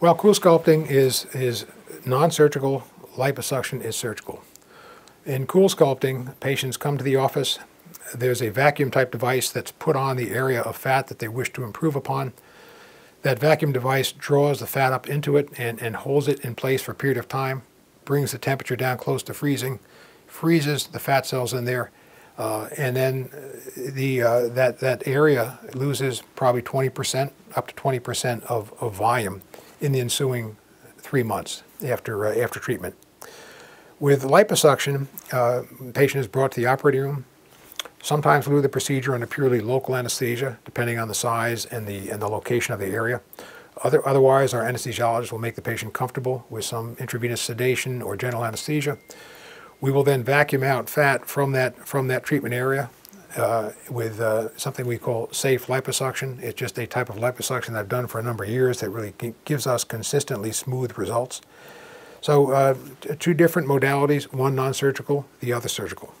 Well, cool sculpting is, is non-surgical, liposuction is surgical. In cool sculpting, patients come to the office, there's a vacuum type device that's put on the area of fat that they wish to improve upon. That vacuum device draws the fat up into it and, and holds it in place for a period of time, brings the temperature down close to freezing, freezes the fat cells in there, uh, and then the, uh, that, that area loses probably 20%, up to 20% of, of volume in the ensuing three months after, uh, after treatment. With liposuction, uh, patient is brought to the operating room. Sometimes we'll do the procedure under purely local anesthesia, depending on the size and the, and the location of the area. Other, otherwise, our anesthesiologist will make the patient comfortable with some intravenous sedation or general anesthesia. We will then vacuum out fat from that, from that treatment area uh, with uh, something we call safe liposuction. It's just a type of liposuction that I've done for a number of years that really gives us consistently smooth results. So uh, two different modalities, one non-surgical, the other surgical.